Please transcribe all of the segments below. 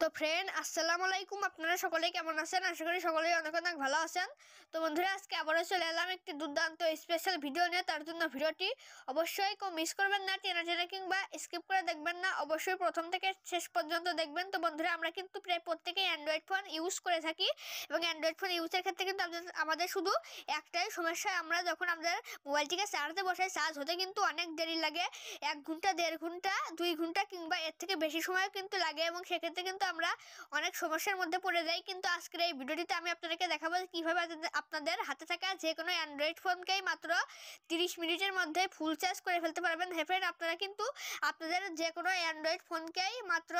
তো ফ্রেন্ড আসসালামু আলাইকুম। আপনারা সকলে কেমন আছেন? আশা করি সকলেই অনেক অনেক ভালো আছেন। তো বন্ধুরা, আজকে আবারও চলে এলাম একটি দুর্দান্ত স্পেশাল ভিডিও নিয়ে। তার জন্য ভিডিওটি অবশ্যই কেউ মিস করবেন না, টেনা টেনে কিংবা স্কিপ করে দেখবেন না। অবশ্যই প্রথম থেকে শেষ পর্যন্ত দেখবেন। তো বন্ধুরা, আমরা কিন্তু প্রায় প্রত্যেকেই অ্যান্ড্রয়েড ফোন ইউজ করে থাকি এবং অ্যান্ড্রয়েড ফোন ইউজের ক্ষেত্রে কিন্তু আমাদের শুধু একটাই সমস্যা। আমরা যখন আমাদের মোবাইলটিকে চার্জে বসাই চার্জ হতে কিন্তু অনেক দেরি লাগে। এক ঘণ্টা, দেড় ঘণ্টা, দুই ঘণ্টা কিংবা এর থেকে বেশি সময় কিন্তু লাগে এবং সেক্ষেত্রে কিন্তু আমরা অনেক সমস্যার মধ্যে পড়ে যাই। কিন্তু আজকের এই ভিডিওটিতে আমি আপনাদেরকে দেখাবো কীভাবে আপনাদের হাতে থাকা যে কোনো অ্যান্ড্রয়েড ফোনকেই মাত্র তিরিশ মিনিটের মধ্যে ফুল চার্জ করে ফেলতে পারবেন। হ্যাঁ ফ্রেন্ড আপনারা কিন্তু আপনাদের যে কোনো অ্যান্ড্রয়েড ফোনকেই মাত্র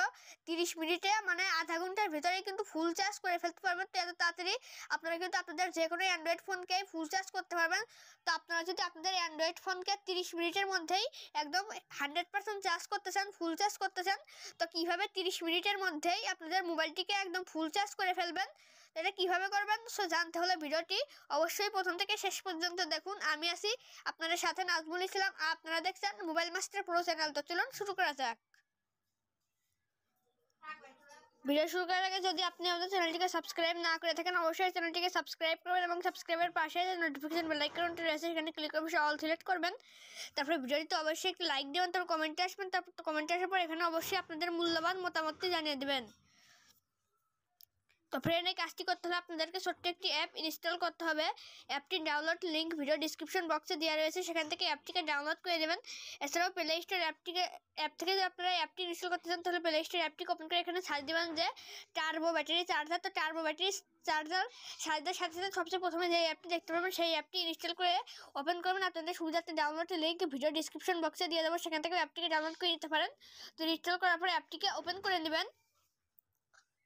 তিরিশ মিনিটে মানে আধা ঘণ্টার ভিতরেই কিন্তু ফুল চার্জ করে ফেলতে পারবেন। তো এত তাড়াতাড়ি আপনারা কিন্তু আপনাদের যে কোনো অ্যান্ড্রয়েড ফোনকেই ফুল চার্জ করতে পারবেন। তো আপনারা যদি আপনাদের অ্যান্ড্রয়েড ফোনকে তিরিশ মিনিটের মধ্যেই একদম হান্ড্রেড পার্সেন্ট চার্জ করতে চান ফুল চার্জ করতে চান, তো কীভাবে তিরিশ মিনিটের মধ্যেই আপনাদের মোবাইলটিকে একদম ফুল চার্জ করে ফেলবেন। এটা কীভাবে করবেন? সো জানতে হলে ভিডিওটি অবশ্যই প্রথম থেকে শেষ পর্যন্ত দেখুন। আমি আসি আপনাদের সাথে নাজমুল ইসলাম। আপনারা দেখছেন মোবাইল মাস্টার প্রো চ্যানেল। তো চলুন শুরু করা যাক। ভিডিও শুরু করার আগে যদি আপনি আমাদের চ্যানেলটিকে সাবস্ক্রাইব না করে থাকেন, অবশ্যই চ্যানেলটিকে সাবস্ক্রাইব করবেন এবং সাবস্ক্রাইবের পাশে যে নোটিফিকেশন বেল আইকনটি রয়েছে, সেখানে ক্লিক করে অল সিলেক্ট করবেন। তারপরে ভিডিওটিতে অবশ্যই একটি লাইক দেবেন, তারপর কমেন্টে আসবেন, তারপর কমেন্টে আসার পর এখানে অবশ্যই আপনাদের মূল্যবান মতামতটি জানিয়ে দেবেন। তো ফ্রেন্ড এই কাজটি করতে হলে আপনাদেরকে ছোট্ট একটি অ্যাপ ইনস্টল করতে হবে। অ্যাপটি ডাউনলোড লিঙ্ক ভিডিও ডিসক্রিপশন বক্সে দেওয়া রয়েছে। সেখান থেকে অ্যাপটিকে ডাউনলোড করে দেবেন। এছাড়াও প্লে স্টোর অ্যাপটিকে অ্যাপ থেকে যদি আপনারা অ্যাপটি ইনস্টল করতে চান, তাহলে প্লে স্টোর অ্যাপটিকে ওপেন করে এখানে সার্চ দেবেন যে টার্বো ব্যাটারি চার্জার তো টার্বো ব্যাটারি চার্জার সার্জার সাথে সাথে সবচেয়ে প্রথমে যে অ্যাপটি দেখতে পাবেন, সেই অ্যাপটি ইনস্টল করে ওপেন করবেন। আপনাদের সুবিধার্থে ডাউনলোড লিঙ্ক ভিডিও ডিসক্রিপশন বক্সে দিয়ে দেবো। সেখান থেকে অ্যাপটিকে ডাউনলোড করে নিতে পারেন। তো ইনস্টল করার পর অ্যাপটিকে ওপেন করে নেবেন।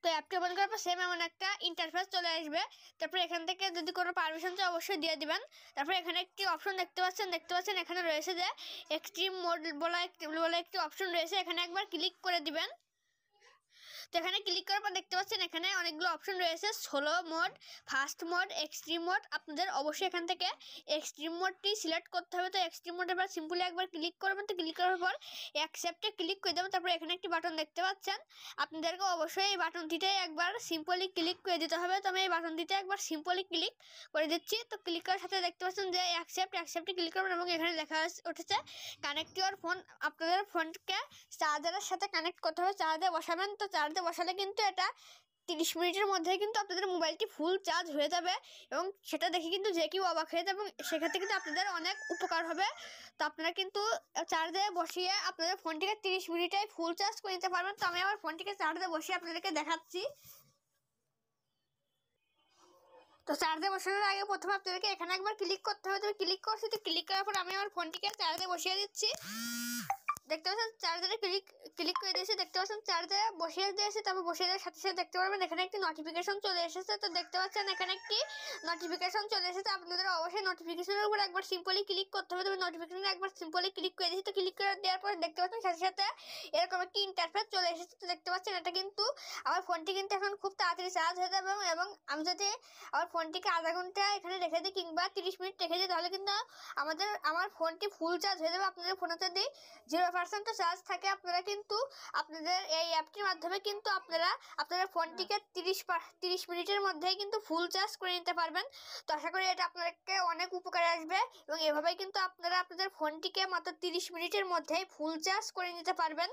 তো অ্যাপটি ওপেন করার পর সেম এমন একটা ইন্টারফেস চলে আসবে। তারপর এখান থেকে যদি কোনো পারমিশন চাই অবশ্যই দিয়ে দিবেন। তারপর এখানে একটি অপশন দেখতে পাচ্ছেন দেখতে পাচ্ছেন এখানে রয়েছে যে এক্সট্রিম মোড বলা বলে একটি অপশন রয়েছে। এখানে একবার ক্লিক করে দিবেন। তো এখানে ক্লিক করার পর দেখতে পাচ্ছেন এখানে অনেকগুলো অপশন রয়েছে। Solo mode fast mode extreme mode আপনাদের অবশ্যই এখান থেকে এক্সট্রিম মোডটি সিলেক্ট করতে হবে। তো এক্সট্রিম মোডে এবার সিম্পলি একবার ক্লিক করবেন। তো ক্লিক করার পর অ্যাকসেপ্টে ক্লিক করে দেবেন। তারপর এখানে একটি বাটন দেখতে পাচ্ছেন। আপনাদেরকে অবশ্যই এই বাটনটিতে একবার সিম্পলি ক্লিক করে দিতে হবে। তো আমি এই বাটনটিতে একবার সিম্পলি ক্লিক করে দিচ্ছি। তো ক্লিক করার সাথে দেখতে পাচ্ছেন যে অ্যাকসেপ্ট অ্যাকসেপ্টে ক্লিক করবেন এবং এখানে লেখা উঠেছে কানেক্ট ইউর ফোন আপনাদের ফোনকে চার্জারের সাথে কানেক্ট করতে হবে। চার্জে বসাবেন। তো চার্জে বসালে কিন্তু এটা তিরিশ মিনিটের মধ্যে কিন্তু আপনাদের মোবাইলটি ফুল চার্জ হয়ে যাবে এবং সেটা দেখে কিন্তু যে কেউ অবাক হয়ে যাবে এবং সেক্ষেত্রে কিন্তু আপনাদের অনেক উপকার হবে। তো আপনারা কিন্তু চার্জে বসিয়ে আপনাদের ফোনটিকে তিরিশ মিনিটে ফুল চার্জ করে নিতে পারবেন। তো আমি আমার ফোনটিকে চার্জে বসিয়ে আপনাদেরকে দেখাচ্ছি। তো চার্জে বসানোর আগে প্রথমে আপনাদেরকে এখানে একবার ক্লিক করতে হবে। তুমি ক্লিক করছি, তো ক্লিক করার পর আমি আমার ফোনটিকে চার্জে বসিয়ে দিচ্ছি। দেখতে পাচ্ছেন চার্জারে ক্লিক ক্লিক করে দিয়েছে, দেখতে পাচ্ছেন চার্জারে বসিয়ে দিয়েছে, তারপর বসিয়ে দেওয়ার সাথে সাথে দেখতে পারবেন এখানে একটি নোটিফিকেশন চলে এসেছে। তো দেখতে পাচ্ছেন এখানে একটি নোটিফিকেশন চলে এসেছে। আপনাদের অবশ্যই নোটিফিকেশনের উপর একবার সিম্পলি ক্লিক করতে হবে। তবে নোটিফিকেশনে একবার সিম্পলি ক্লিক করে দিয়েছি। তো ক্লিক করে দেওয়ার পর দেখতে পাচ্ছেন সাথে সাথে এরকম একটি ইন্টারফেস চলে এসেছে। তো দেখতে পাচ্ছেন এটা কিন্তু আমার ফোনটি কিন্তু এখন খুব তাড়াতাড়ি চার্জ হয়ে যাবে এবং আমি যদি আমার ফোনটিকে আধা ঘণ্টা এখানে রেখে দিই কিংবা তিরিশ মিনিট রেখে দিই, তাহলে কিন্তু আমাদের, আমার ফোনটি ফুল চার্জ হয়ে যাবে। আপনাদের ফোনে যদি জিরো পার্সেন্ট চার্জ থাকে আপনারা কিন্তু আপনাদের এই অ্যাপটির মাধ্যমে কিন্তু আপনারা, আপনাদের ফোনটিকে তিরিশ তিরিশ মিনিটের মধ্যেই কিন্তু ফুল চার্জ করে নিতে পারবেন। তো আশা করি এটা আপনাদেরকে অনেক উপকারে আসবে এবং এভাবেই কিন্তু আপনারা আপনাদের ফোনটিকে মাত্র তিরিশ মিনিটের মধ্যেই ফুল চার্জ করে নিতে পারবেন।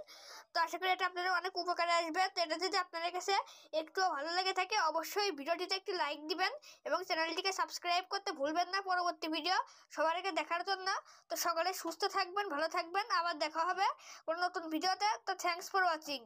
তো আশা করি এটা আপনাদের অনেক উপকারে আসবে। তো এটা যদি আপনাদের কাছে একটু ভালো লেগে থাকে, অবশ্যই ভিডিওটিতে একটি লাইক দিবেন এবং চ্যানেলটিকে সাবস্ক্রাইব করতে ভুলবেন না পরবর্তী ভিডিও সবার আগে দেখার জন্য। তো সকলে সুস্থ থাকবেন, ভালো থাকবেন। আবার দেখা হবে কোনো নতুন ভিডিওতে তো থ্যাংকস ফর ওয়াচিং